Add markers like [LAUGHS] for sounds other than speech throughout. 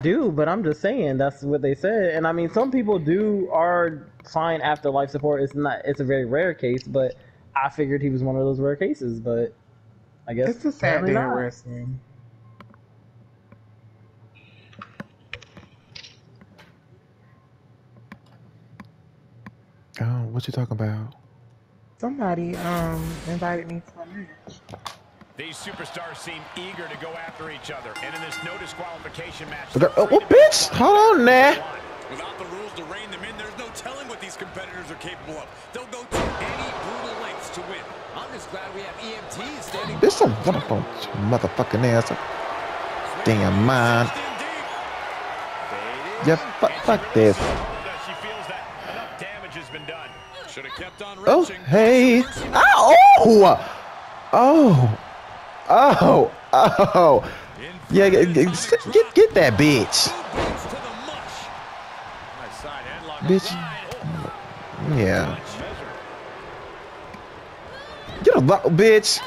do, but I'm just saying that's what they said. And I mean, some people do are fine after life support. It's not. It's a very rare case, but I figured he was one of those rare cases. But I guess It's a sad apparently day in not. wrestling. Oh, what you talking about? Somebody um invited me to a match. These superstars seem eager to go after each other, and in this no disqualification match, Oh, oh, bitch! Hold on there. Without the rules to rein them in, there's no telling what these competitors are capable of. They'll go to any brutal lengths to win. I'm just glad we have EMTs standing. Bitch, don't run up on your motherfucking ass. Damn man. Yeah, fuck, fuck this. She feels that enough damage has been done. Should have kept on Oh, hey. Ow! Oh! Oh! Oh! Oh! Yeah, get, get, get, that bitch. Boots to the mush. Nice side headlock. Bitch. Yeah. Get a lot, bitch.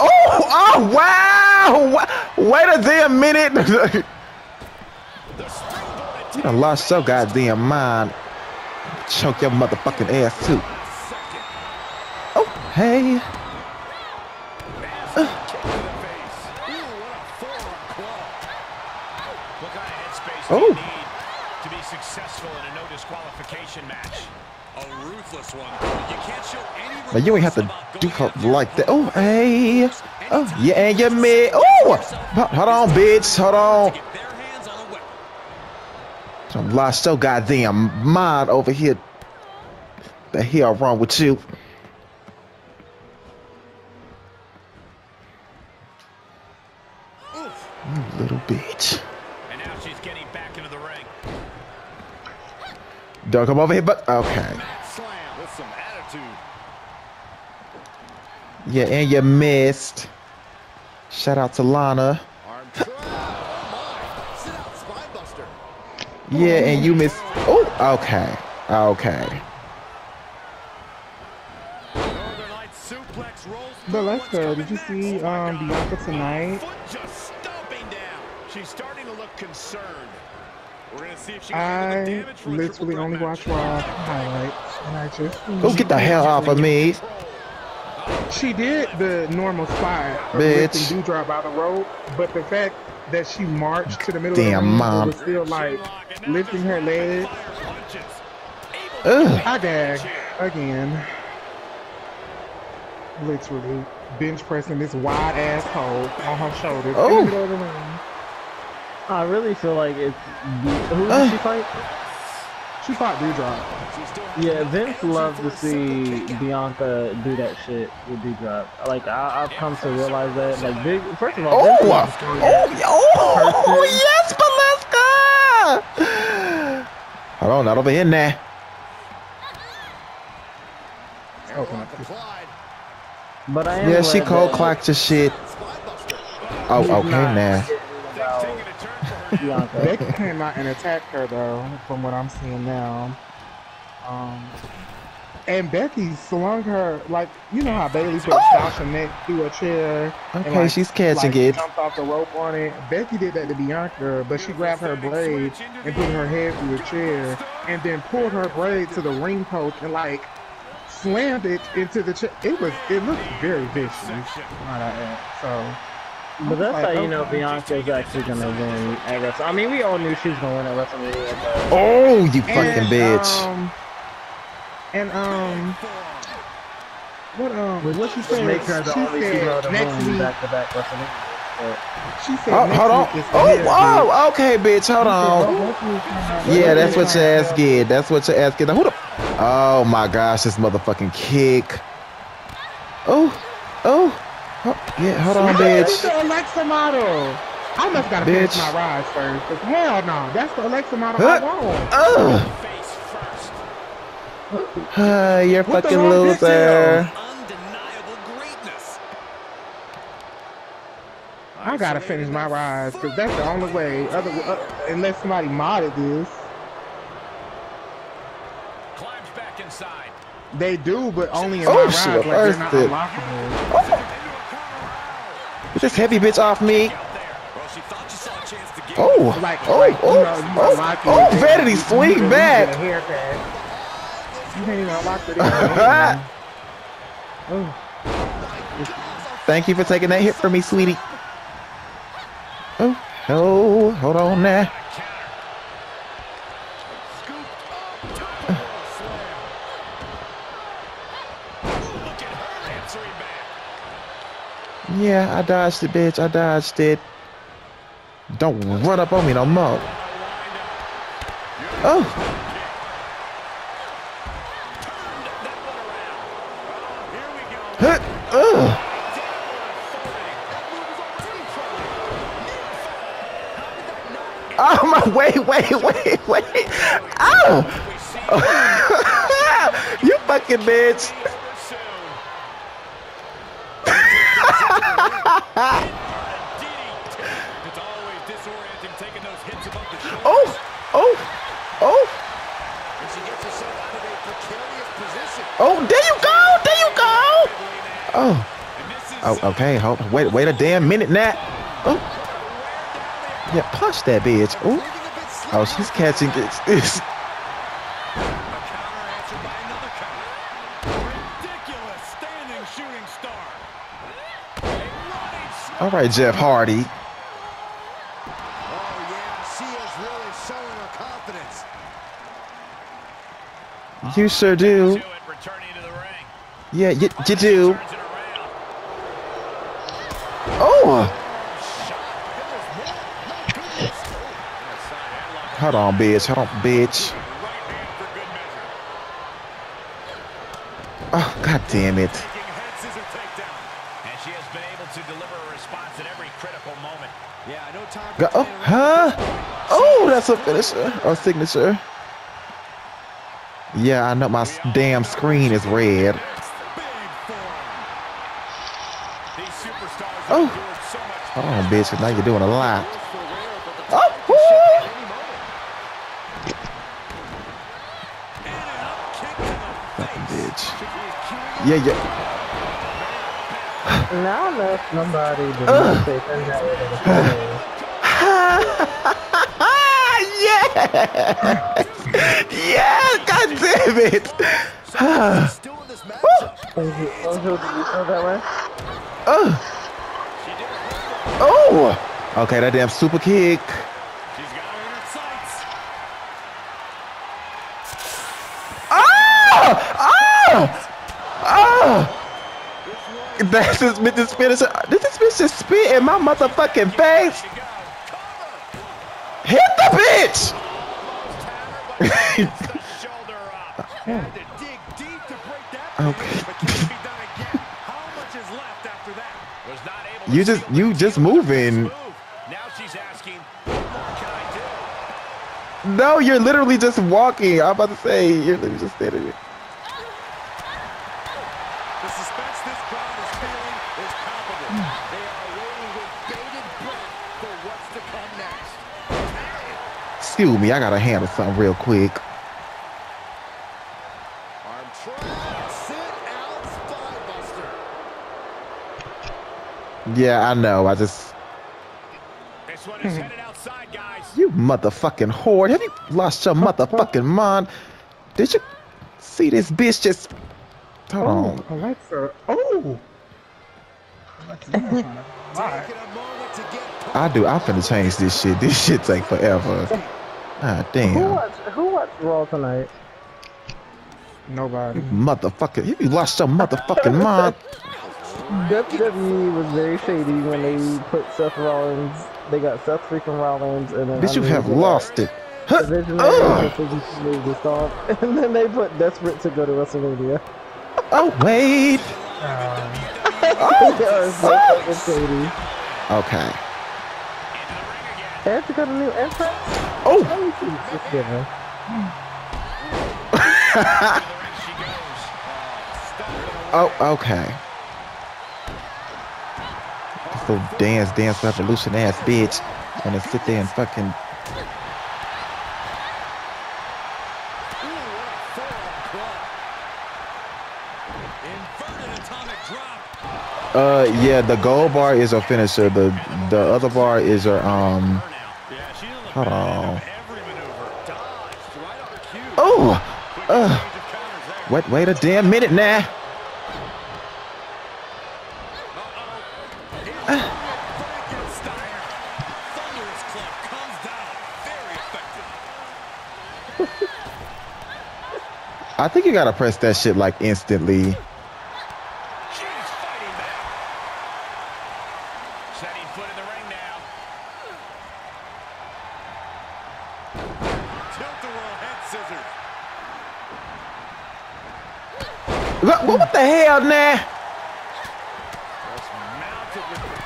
Oh! Oh, wow! Wait a damn minute. you done lost so goddamn mind. Choke your motherfucking ass, too. Oh, hey. What kind of headspace Oh. do you need to be successful in a no disqualification match? A ruthless one. You can't show any But you ain't have to do about her going like that. Oh, hey. Oh, yeah, and you mid. Oh, hold on, bitch. Hold on. Get their hands on a weapon. Done lost so goddamn mind over here. The hell wrong with you? You little bitch. And now she's getting back into the ring. Don't come over here, but okay. Slam with some attitude. Yeah, and you missed. Shout out to Lana. Arm triangle. Oh my. Sit out, spine buster. Yeah, and you missed. Oh, okay. Okay. Northern Lights suplex rolls But through. let's go. Did you see um Bianca tonight? Foot just stomping down. She's starting to look concerned. I damage from a literally only threat watch match. Raw highlights, and I just Go get the hell off of me. She did the normal spot of Bitch. lifting Doudrop out of the road, but the fact that she marched to the middle Damn, of the ring Mom. was still like lifting her legs. Punches. Ugh. I gag again. Literally bench pressing this wide ass hole on her shoulders in Oh. The middle of the ring. I really feel like it's who did Uh. she fight? She fought Doudrop. Yeah, Vince loved to see Bianca do that shit with Doudrop. Like I, I've come to realize that. Like big, first of all, Oh, loves to see oh, oh, yes, Ballesca. Hold on, not over here now. Airlock applied. But I am Yeah, she cold clocked your shit. Oh, okay now. Bianca. Becky came out and attacked her though, from what I'm seeing now. Um, and Becky slung her like you know how Bayley put Sasha neck through a chair. and, Okay, she's catching like, it. Jumped off the rope on it. Becky did that to Bianca, but she grabbed her blade and put her head through a chair, and then pulled her blade to the ring post and like slammed it into the chair. It was it looked very vicious. Might I. So. But that's how you know Okay. Bianca's actually gonna win at Wrestle. I mean, we all knew she was gonna win at WrestleMania, but Oh, you fucking And, bitch. Um, and um, what um, what she which said? makes her the she only said to next win week. back-to-back WrestleMania. But She said Oh, next hold on. week is Oh, hair wow. Okay, bitch. Hold on. day. Yeah, that's what your ass get. That's what your ass get. Now, who the? Oh my gosh, this motherfucking kick. Oh, oh, oh yeah. Hold on, How is bitch. the Alexa model? I must gotta finish my rides first. Cause hell no, that's the Alexa model Huh? I want. Ugh. Face first. Ah, you're What the fucking wrong loser. Undeniable greatness. I gotta finish my rides because that's the only way. Other uh, unless somebody modded this, Climbs back inside. they do, but only in Oh, my rides. shit, Like they're not thirsty. unlockable. Get this heavy bitch off me. Oh, oh, oh, oh, oh, swing back. Oh. [LAUGHS] Thank you for taking that hit from me, sweetie. Oh, oh, hold on now. Yeah, I dodged it, bitch. I dodged it. Don't run up on me no more. Oh. Oh my! Wait, wait, [LAUGHS] wait, wait! Oh! [LAUGHS] you fucking bitch! It's always disorienting taking those hits above the shoulder. Oh! Oh! Oh! And she gets herself out of a precarious position. Oh! There you go! There you go! Oh! And this is Oh, okay. Hold. Wait, wait a damn minute, Nat. Oh. Yeah, punch that bitch. Oh. Oh, she's catching it. It's- a [LAUGHS] counter answered by another counter. Ridiculous standing shooting star. A running s- All right, Jeff Hardy. Oh yeah, she is really showing her confidence. You sure do. To it, returning to the ring. Yeah, you, you do. Oh. Hold on, bitch. Hold on, bitch. Oh, god damn it. Go, oh, huh? Oh, that's a finisher or signature. Yeah, I know my damn screen is red. Big form. These superstars Oh. have endured Hold on, bitch. Now you're doing a lot. For rare, but the Oh, time can shift woo. at any moment. And an up kick to the Fucking bitch. She is queuing Yeah, yeah. Now unless somebody did not say send that way to the yes! Yes! God damn it! Still in this matchup. Thank you. Oh, did you feel that way? oh! Oh! Okay, that damn super kick. She's got her in her sights. Oh! Oh! Oh! That's just meant to spit. This bitch just spit in my motherfucking face? Hit the bitch! Gets the shoulder up. Had to dig deep to break that Okay. barrier, but can it be done again? How much is left after that? Was not able You just- you just deal with this moving. Now she's asking, what can I do? No, you're literally just walking. I'm about to say, you're literally just standing there. The suspense this crowd is feeling is palpable. They are waiting with bated breath for what's to come next. Excuse me, I gotta handle something real quick. Arm tried. Sit out spinebuster. Yeah, I know. I just, This one is headed outside, guys. you motherfucking whore. Have you lost your motherfucking mind? Did you see this bitch just? Hold on. Oh, Alexa. Oh. Alexa, you must wanna lie. Taking a moment to get I do. I'm finna change this shit. This shit take forever. Ah, Who damn. watched Who watched Raw tonight? Nobody. Motherfucker. Have you lost your motherfucking mind? [LAUGHS] WWE was very shady when they put Seth Rollins. They got Seth freaking Rollins, and then Bitch, you have lost it. Huh. Ugh. and physically the stomp, [LAUGHS] and then they put Desperate to go to WrestleMania. Oh, wait. [LAUGHS] Oh, are so Oh. fucking. Okay. They have to go to new entrance. Oh, oh Let me [LAUGHS] So dance, dance revolution ass bitch. Wanna sit there and fucking. inverted atomic drop. Uh, yeah, the gold bar is a finisher. The the other bar is a um. Hold on. Maneuver dodged right on cue. Oh, uh, exchange of counters there. wait, wait a damn minute now. I think you gotta press that shit like instantly. What, the hell with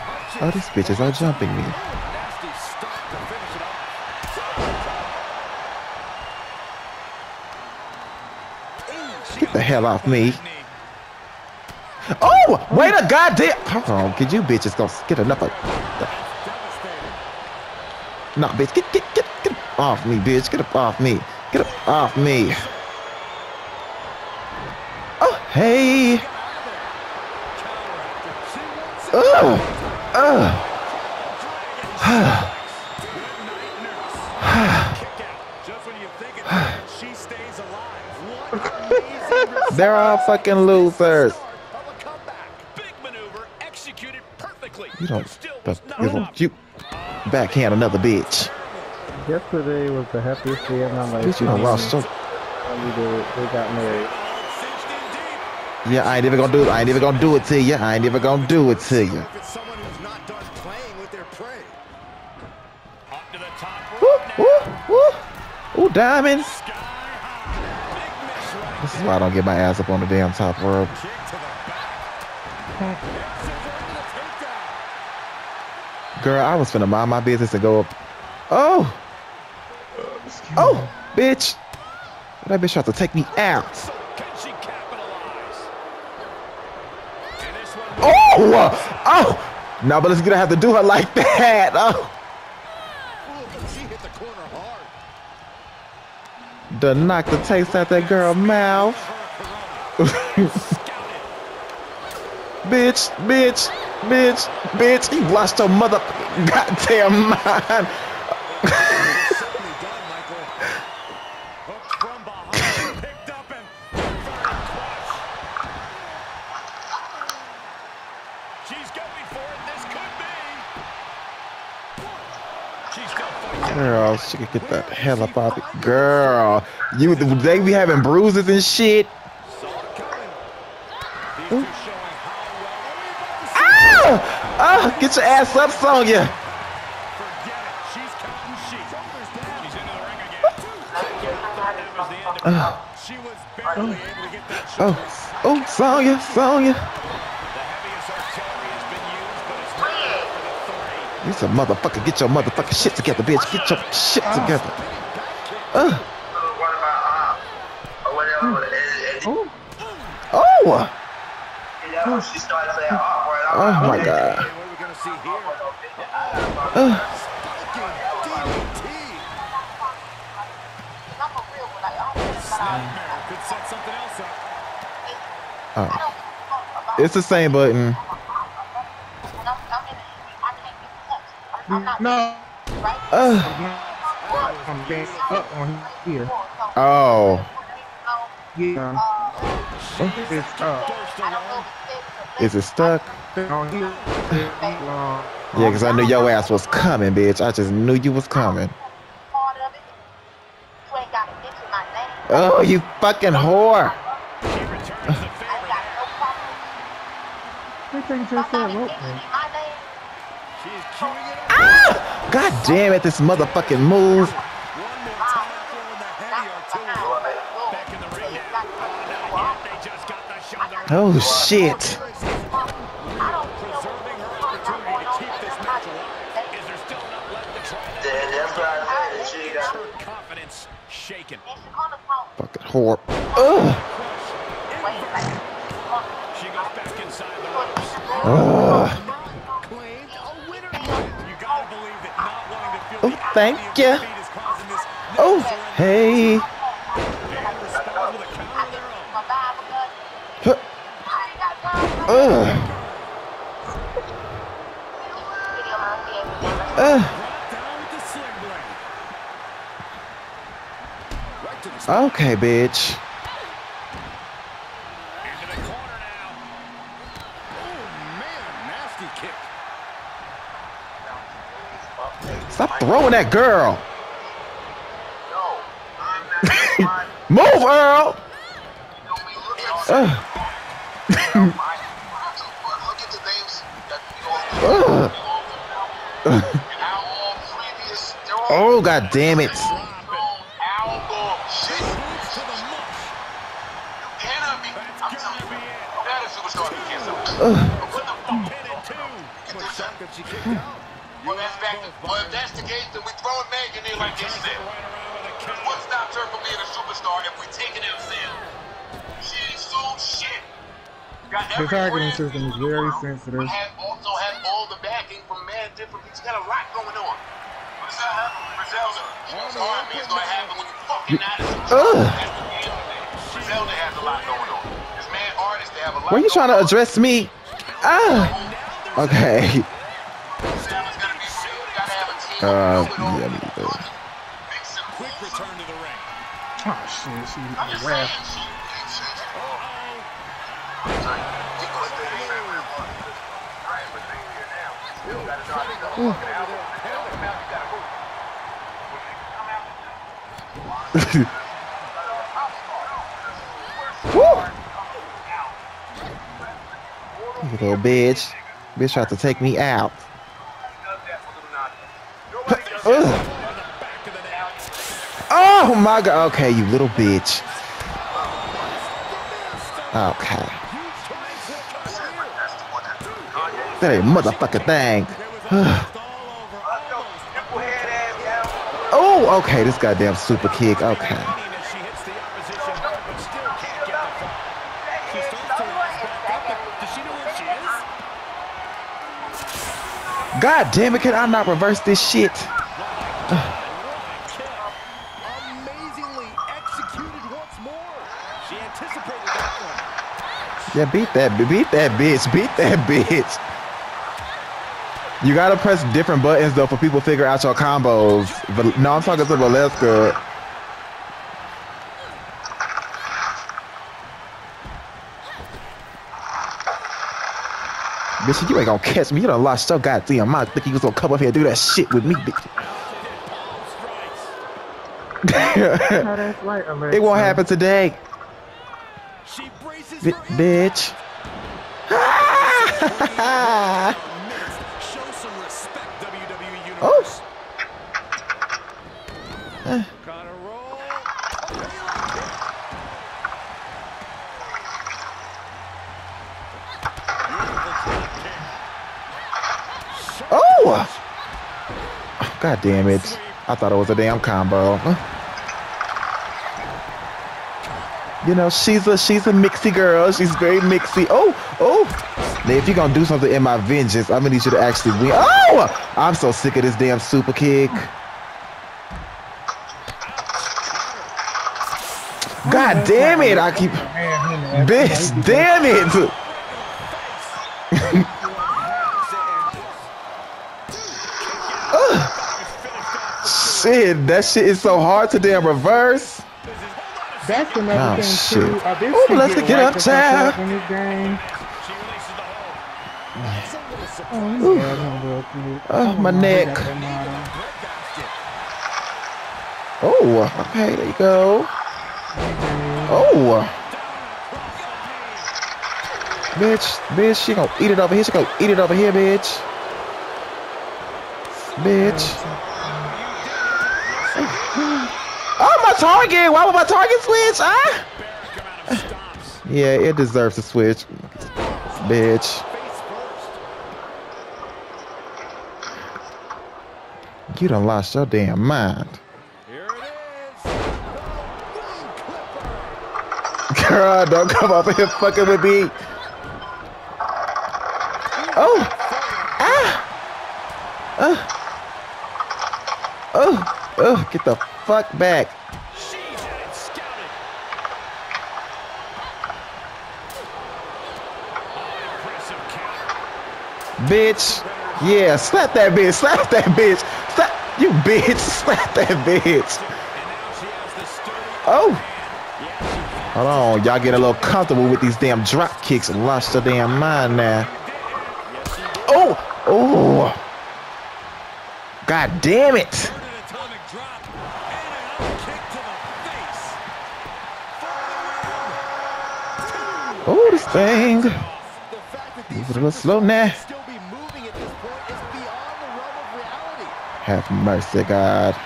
punches. Oh, these bitches are jumping me. Nasty stop to finish it off. Get the hell off me. Oh, wait a goddamn. Hold on, could you bitches go get enough of. Devastating. Nah, bitch, get get get get off me, bitch. Get up off me. Get up off me. Oh, hey. Ugh. Ugh. Just when you think it's done, she stays alive. What amazing They're all fucking losers. of a comeback. Big maneuver executed perfectly. You don't. Still The, was not you don't. You backhand another bitch. Yesterday was the happiest day of my life. Bitch, you done lost so. When we they got married. Cinched in deep. Yeah, I ain't even gonna do it. I ain't even gonna do it to you. I ain't even gonna do it to you. If it's someone who's not done playing with their prey. up to the top Woo, woo, woo. Ooh, diamonds. This is why I don't get my ass up on the damn top rope. Kick to the back. Scissor into the takedown. Girl, I was finna mind my business and go up. Oh, oh, bitch. That bitch tried to take me out. Oh! Oh! she capitalize? And this one Oh, oh. No, but it's gonna have to do her like that. Oh. Ooh, she hit the corner hard. To knock the taste out that girl mouth. [LAUGHS] bitch, bitch, bitch, bitch. You lost your mother goddamn mind. Get the hell up out of it. Girl, you they be having bruises and shit. Ah! Ah! Get your ass up, Sonya. Forget it. She's counting sheep. You some motherfucker. Get your motherfucking shit together, bitch. Get your shit together. Uh, oh, "Oh, oh my god. Uh, oh. It's the same button. No, Uh, I'm getting up on here. oh, Yeah, it's up is it stuck? on. Yeah, because I knew your ass was coming, bitch. I just knew you was coming. Oh, you fucking whore. She returns the favor. I think just that rope. She's queuing it up. God damn it, this motherfucking move. Oh shit. Preserving her opportunity to Thank you. Oh, hey. Huh. Ugh. Uh. Okay, bitch. Ugh. that girl. [LAUGHS] Move, previous. They're Oh, god damn it. album shit. The mush. You cannot be. I'm telling you, I'm not a superstar. You can't sell. Ugh. But what the fuck? Pin it too. But Shaka, she kicked out. Well, that's back. Well, if that's the case, then we throwing Meg in there like they said. Right around with a counter. What stops her from being a superstar if we taking it Sam? She ain't sold shit. The targeting system is very world, sensitive. but Have, also has all the backing from mad different people. She got a lot going on. What's that happen Griselda? She knows hard man. Gonna happen when you fucking not as a Ugh. That's the game thing. Griselda has a lot going on. This man artist, they have a lot Were you trying to address me? Ah. Okay. Griselda's gonna be real. You gotta have a team. Uh, with all yeah, the me too. Make Quick return to the ring. Oh shit, she I'm ref. saying, she ain't changing. Sorry. He goes to the [LAUGHS] [LAUGHS] family. Right, but they here now. Still gotta know how to go. Fucking album. Still, now you gotta move. When they come out with this- You little bitch. Bitch tried to take me out. Ugh. Oh my god. Okay, you little bitch. Okay. That ain't motherfucking thing. [SIGHS] oh, okay. This goddamn super kick. Okay. God damn it. Can I not reverse this shit? Amazingly executed once more. She anticipated that one. Yeah, beat that, beat that bitch, beat that [LAUGHS] bitch. You gotta press different buttons though for people to figure out your combos. But no, I'm talking to Ballesca. Bitch, you ain't gonna catch me. You done lost your goddamn mind. Think you was gonna come up here and do that shit with me, bitch. [LAUGHS] No, that's right, Alexa. it won't happen today, She braces bi- her hip. bitch. Show some respect, WWE Universe. Oh. Gotta. Oh! God damn it. I thought it was a damn combo. You know, she's a she's a mixy girl. She's very mixy. Oh, oh. Now, if you're gonna do something in my vengeance, I'm gonna need you to actually win. Oh! I'm so sick of this damn super kick. God damn it! I keep bitch, damn it! [LAUGHS] Shit, that shit is so hard to damn reverse. That's another Oh, thing shit. too. Uh, this Ooh, let's get get right up, the fuck child. up in this game. She releases the hold. That's a little surprise. Oh, yeah, him real quick. Oh, my neck. got that model. Oh, okay, there you go. Oh. Bitch, bitch, she gonna eat it over here. She gonna eat it over here, bitch. Bitch. Oh, my target! Why would my target switch? Stops. Yeah, it deserves to switch. Bitch. You done lost your damn mind. Girl, don't come up here fucking with me. Oh! Ah! Uh. Oh! Oh! Get the fuck back. She's had it scouted. Impressive counter. Bitch. Yeah, slap that bitch. Slap that bitch. Slap you bitch. [LAUGHS] Slap that bitch. The Oh. Hold on. Y'all get a little comfortable with these damn drop kicks lost your damn mind now. Oh. Oh. God damn it. The. Oh, this thing. The it a little slow now. still be moving at this point is beyond the realm of reality. Have mercy, God.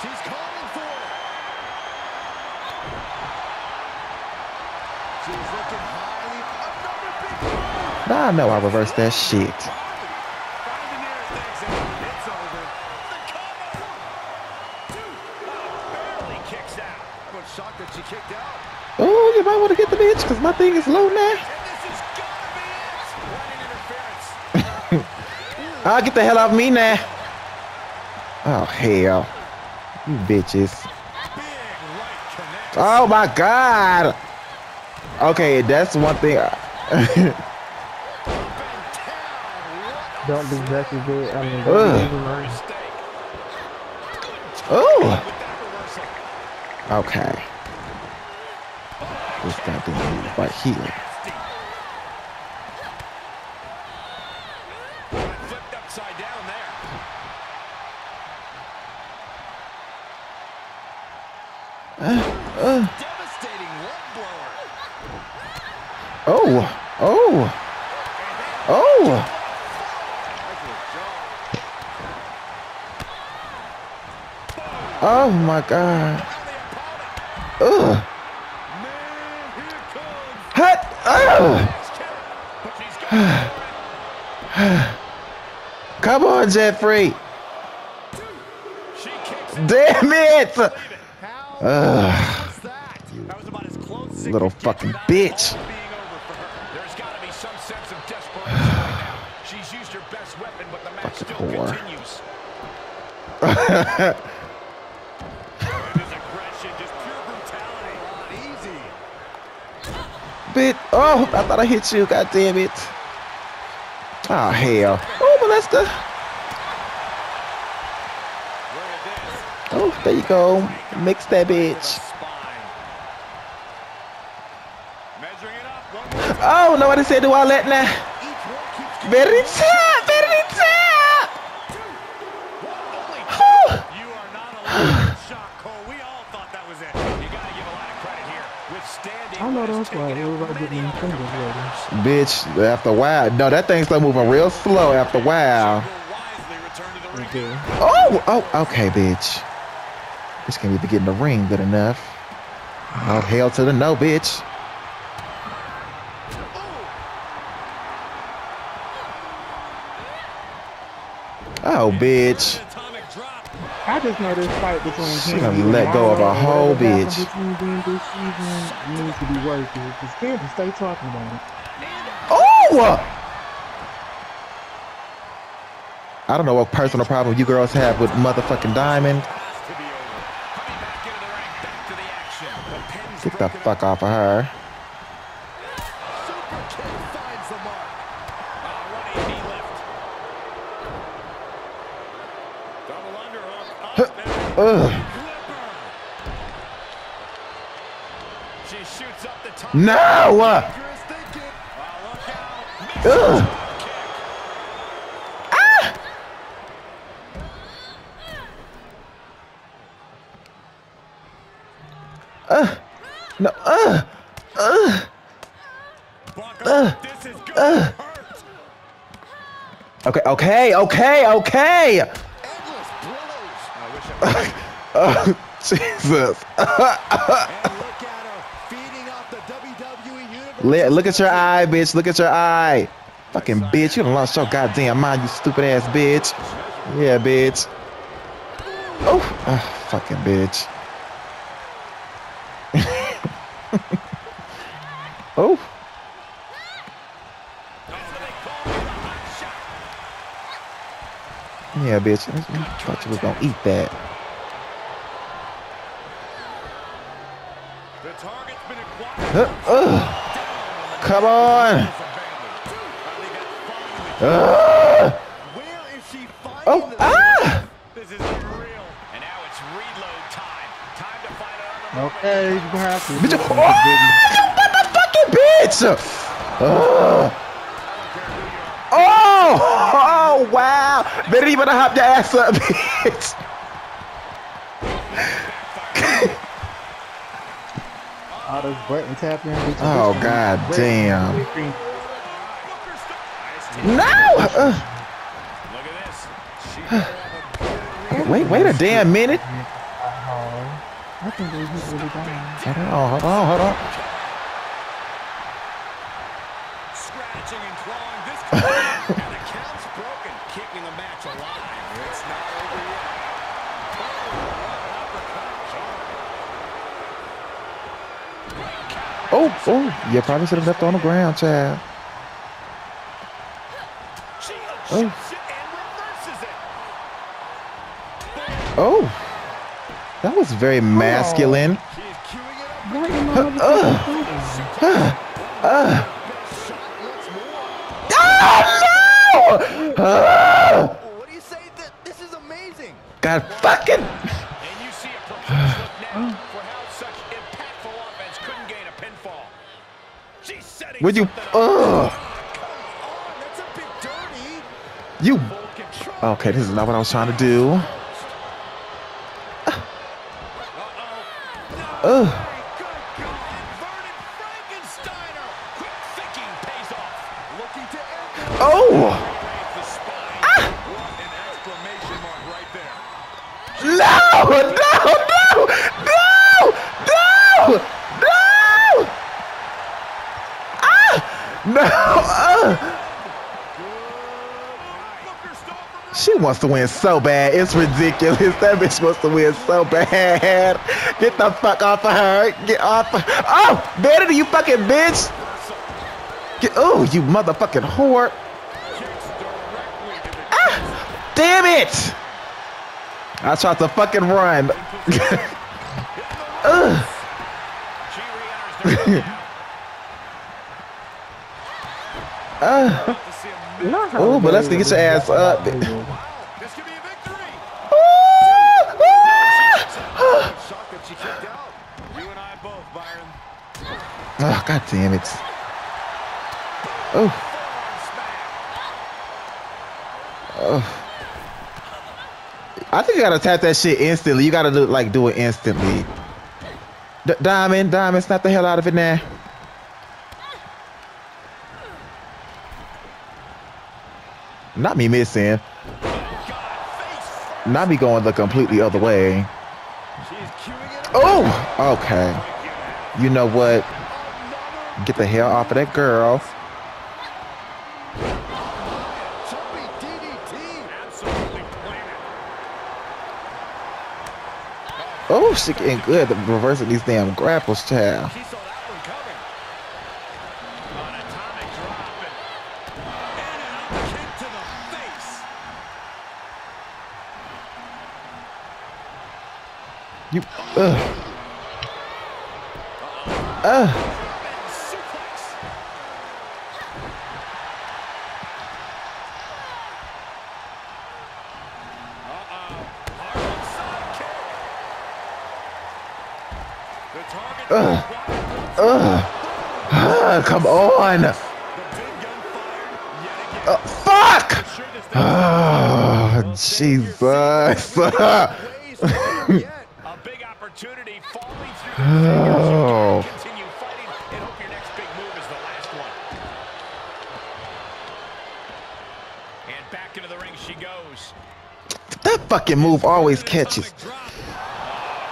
She's calling for it. She's looking highly. Now I know I reversed that shit. Find the nearest exit. It's over. The cover. Oh, barely kicks out. I'm shocked that she kicked out. Oh, you might want to get the bitch because my thing is low now. And this is gotta be it. Running interference. [LAUGHS] I'll get the hell off me now. Oh, hell. You bitches. Big right connect. Oh, my God. Okay, that's one thing. [LAUGHS] Don't be Becky good. I mean, Ugh. don't be Eva Marie. Mistake. oh. With that reversal. Okay. This goddamn right here. Devastating leg blower. Oh. Oh. Oh. Oh my God. Ugh. Hut. Ugh. But she's got Come on, Jeffrey. Damn it. Ugh. Little fucking bitch. She's used her best weapon, but the match still whore. continues. Bit. Oh, I thought I hit you. God damn it. Oh, hell. Oh, at. Oh, there you go. Mix that bitch. spine. Measuring it up. One more. Oh, nobody said do all that now. Very top, very top. You are not alone shock, Cole. We all thought that was it. You gotta give a lot of credit here. Withstanding I know that's right. taken out Everybody getting many fingers ready. Bitch, after a while. No, that thing started moving real slow after a while. will wisely return to the ring. Okay. Oh, oh, okay, bitch. Bitch can't even get in the ring good enough. Oh, hell to the no, bitch. Oh, bitch. An atomic drop. I just know this fight between She and let go of a whole bitch. This season needs to be worth it. Because Candy stay talking about it. Oh! I don't know what personal problem you girls have with motherfucking Diamond. Has to be over. Coming back into the ring. Back to the action. The pin's Get the fuck off of her. super kick finds the mark. Oh, running knee lift. Double underhook. Up there. Ugh. Flipper. She shoots up the top. No! Dangerous thinking. Oh, look out. Ugh. Kick. Uh, no, uh, uh. Buckle. Uh, this is good. uh. hurt. Okay, okay, okay, okay. Endless blows. I wish I Oh, Jesus. Look at her feeding off the WWE Universe. Look look at your eye, bitch. Look at your eye. Fucking bitch. You done lost your goddamn mind, you stupid ass bitch. Yeah, bitch. Oh, ah, fucking bitch. oh. Yeah, bitch. I thought you was gonna eat that. The target's been acquired. Uh, uh. Come on. Uh. Where is she finding Oh, ah! This is unreal. And now it's reload time. Time to find another Okay, you have to. Bitch, oh, motherfucking bitch! Ugh. Oh, oh, wow! Didn't even hop your ass up, [LAUGHS] bitch. All button tapping. Oh, god damn. No! Uh, Look at this. She better have a wait, wait a damn minute. I think they hit really down. Hold on, hold on, hold on. Scratching and clawing. This and the count's broken. Keeping the match alive. It's not over yet. Oh, oh, you probably should have left on the ground, child. She Oh. adjusts it and reverses it. Oh, that was very masculine. She is queuing it up. What in the motherfucking Uh, uh. Shot once more. Oh no! Uh, What Would you? Ugh. Oh. You. Okay, this is not what I was trying to do. Ah. Ugh. Good God. Inverted Frankensteiner. Quick thinking pays off. Looking to end it. Oh! Raise the spine. What an exclamation mark right there. No! No! No! No! No! No! Ah! No! Uh. Booker stall from She wants to win so bad. It's ridiculous. [LAUGHS] That bitch wants to win so bad. Get the fuck off of her. Get off of Oh! Vanity, you fucking bitch! Get, oh, you motherfucking whore. kicks directly to the Ah! Damn it! I tried to fucking run. [LAUGHS] Ugh. She re-enters the ring. Uh, To see a Not how oh, but let's get your ass up. This could be a victory. Shocked that she kicked out. You and I both, Byron. Oh, God damn it. Oh. Oh. I think you gotta tap that shit instantly. You gotta do like do it instantly. D- Diamond, Diamond, snap the hell out of it now. Not me missing. Not me going the completely other way. She's queuing it up. Oh, okay. You know what? Get the hell off of that girl. Oh, she getting good at reversing these damn grapples, child. She saw that one coming. An atomic drop and, and an up kick to the face. You, ugh. Ugh. Suplex. Uh-oh. Harlem side kick. The target. Ugh. Ugh. Ah, come on. The big gun fired yet again. Uh, fuck. Sure this thing- Oh, Jesus. Ways forward yet. A big opportunity falling through the fingers. Oh. You gotta continue fighting and hope your next big move is the last one. And back into the ring she goes. that fucking move always catches. Atomic drop.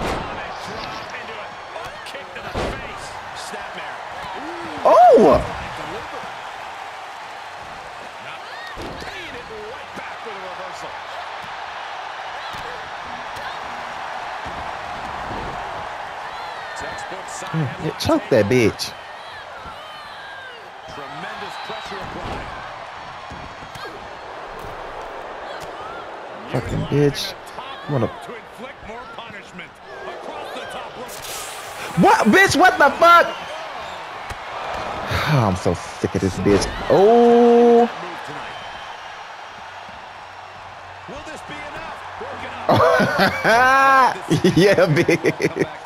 Atomic drop into it. Up kick to the face. Snapmare. Oh. Paying it right back with a reversal. Textbook side Yeah, headlock. Choke that bitch. Tremendous pressure applied. Fucking bitch. Top Wanna- rope to inflict more punishment. Across the top. What, bitch? What the fuck? [SIGHS] I'm so sick of this bitch. Oh. Move tonight. [LAUGHS]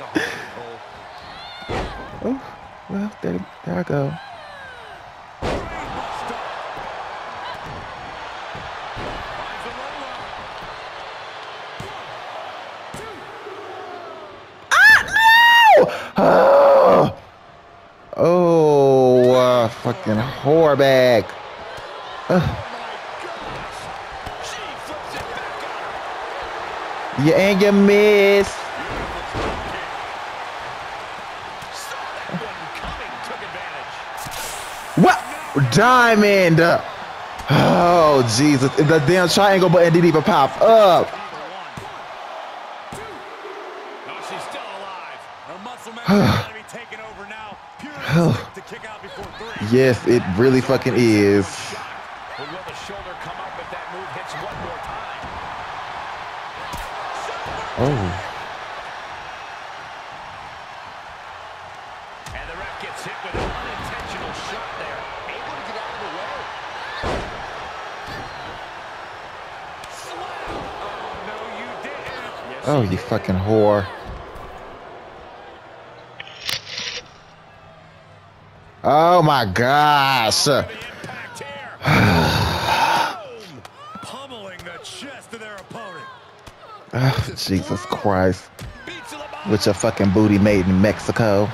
there, I go. Ah, Oh, oh uh, fucking whore bag. You and you miss. What? Diamond. Oh, Jesus. The damn triangle button didn't even pop up. [SIGHS] [SIGHS] yes, it really fucking Her muscle memory is gonna be taken over now. Pure instinct to kick out before three. Yes, it really fucking is. But will the shoulder come up if that move hits one more time? Oh. And the ref gets hit with an unintentional shot there. Able to get out of the way. Slam. Oh, no, you didn't. Yes, Oh, you fucking whore. Oh my gosh. Pummeling the chest of their opponent. Oh, Jesus Christ. With your fucking booty made in Mexico.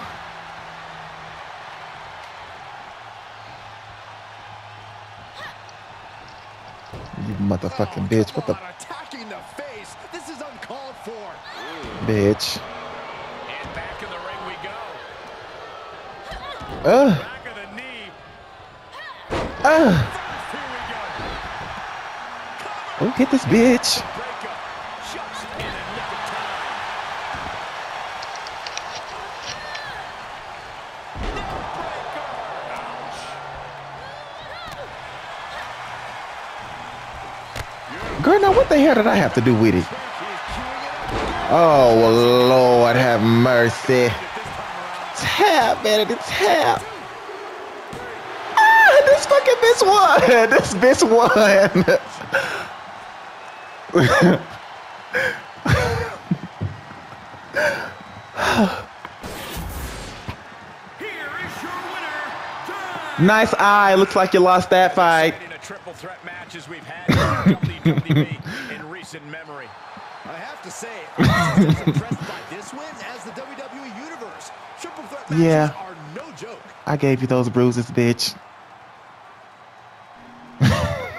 You motherfucking bitch. What the face. This is uncalled for. Bitch? And back in the ring we go. Ugh. Back of the knee. Ugh. Here we go. Oh, hit this bitch. Breakup. Just in the nick of time. Girl, now what the hell did I have to do with it? Oh, Lord, have mercy. Tap, man, it's tap. Ah, this fucking bitch won. This bitch won. [LAUGHS] [LAUGHS] nice eye. Looks like you lost that fight. To say, oh, I'm just as [LAUGHS] impressed by this win as the WWE Universe. Triple threat matches Yeah. no. I gave you those bruises, bitch. [LAUGHS]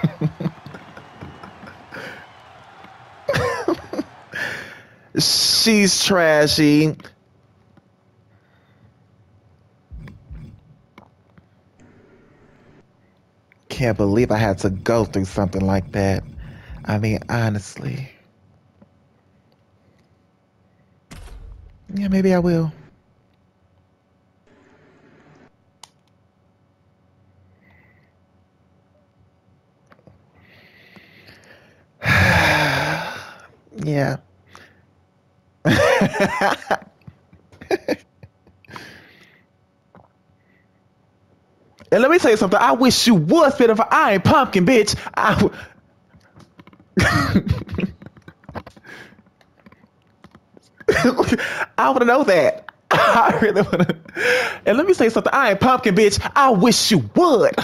She's trashy. Can't believe I had to go through something like that. I mean, honestly. Yeah, maybe I will. [SIGHS] Yeah. [LAUGHS] and let me tell you something. I wish you would spit for I ain't pumpkin, bitch. I w- [LAUGHS] [LAUGHS] I want to know that. [LAUGHS] I really want to. And let me say something. I ain't pumpkin, bitch. I wish you would.